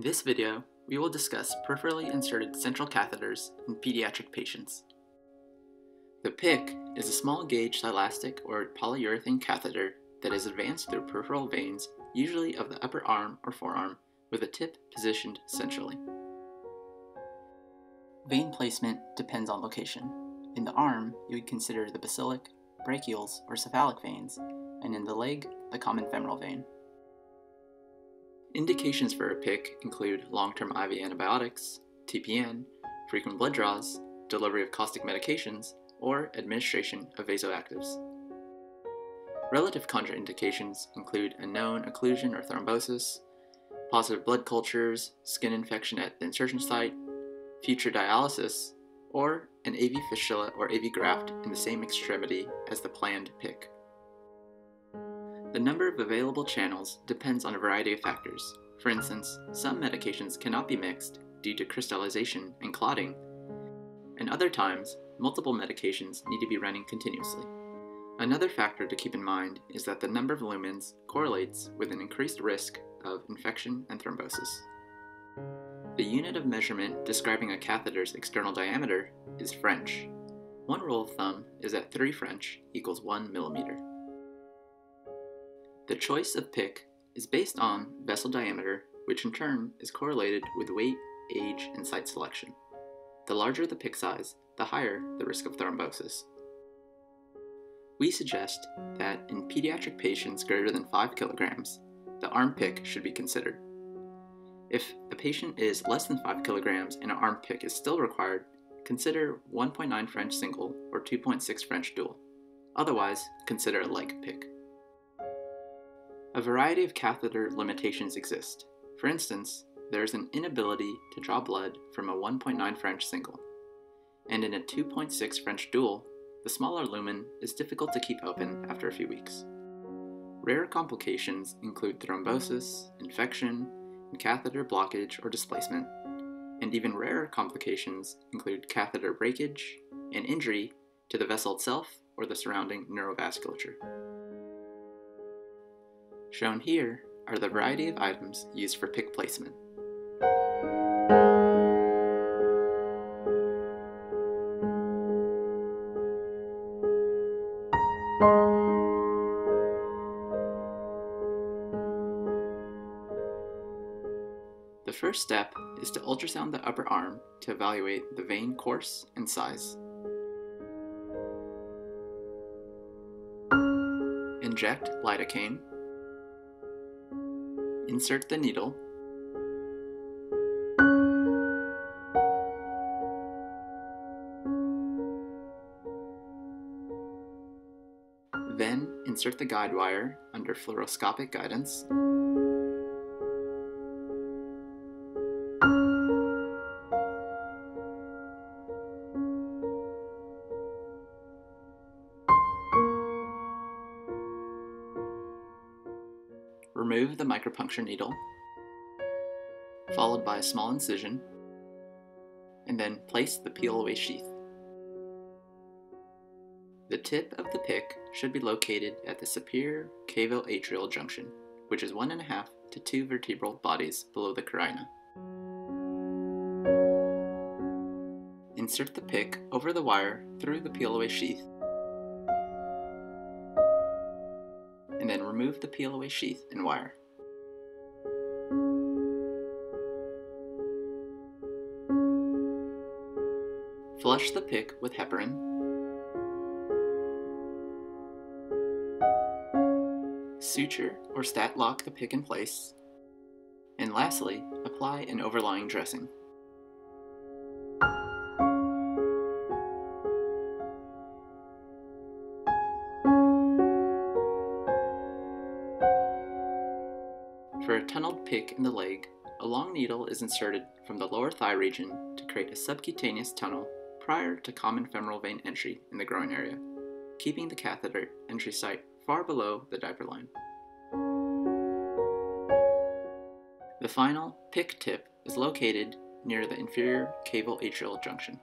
In this video, we will discuss peripherally inserted central catheters in pediatric patients. The PICC is a small gauge silastic or polyurethane catheter that is advanced through peripheral veins, usually of the upper arm or forearm, with a tip positioned centrally. Vein placement depends on location. In the arm, you would consider the basilic, brachials, or cephalic veins, and in the leg, the common femoral vein. Indications for a PICC include long-term IV antibiotics, TPN, frequent blood draws, delivery of caustic medications, or administration of vasoactives. Relative contraindications include a known occlusion or thrombosis, positive blood cultures, skin infection at the insertion site, future dialysis, or an AV fistula or AV graft in the same extremity as the planned PICC. The number of available channels depends on a variety of factors. For instance, some medications cannot be mixed due to crystallization and clotting, and other times, multiple medications need to be running continuously. Another factor to keep in mind is that the number of lumens correlates with an increased risk of infection and thrombosis. The unit of measurement describing a catheter's external diameter is French. One rule of thumb is that 3 French equals 1 millimeter. The choice of PICC is based on vessel diameter, which in turn is correlated with weight, age, and site selection. The larger the PICC size, the higher the risk of thrombosis. We suggest that in pediatric patients greater than 5 kilograms, the arm PICC should be considered. If a patient is less than 5 kilograms and an arm PICC is still required, consider 1.9 French single or 2.6 French dual. Otherwise, consider a leg PICC. A variety of catheter limitations exist. For instance, there is an inability to draw blood from a 1.9 French single. And in a 2.6 French dual, the smaller lumen is difficult to keep open after a few weeks. Rare complications include thrombosis, infection, and catheter blockage or displacement, and even rarer complications include catheter breakage and injury to the vessel itself or the surrounding neurovasculature. Shown here are the variety of items used for PICC placement. The first step is to ultrasound the upper arm to evaluate the vein course and size. Inject lidocaine Insert the needle. Then insert the guide wire under fluoroscopic guidance. Remove the micropuncture needle, followed by a small incision, and then place the peel-away sheath. The tip of the PICC should be located at the superior cavo-atrial junction, which is one and a half to two vertebral bodies below the carina. Insert the PICC over the wire through the peel-away sheath remove the peel away sheath and wire. Flush the PICC with heparin. Suture or stat lock the PICC in place. And lastly, apply an overlying dressing. A tunneled PICC in the leg, a long needle is inserted from the lower thigh region to create a subcutaneous tunnel prior to common femoral vein entry in the groin area, keeping the catheter entry site far below the diaper line. The final PICC tip is located near the inferior caval atrial junction.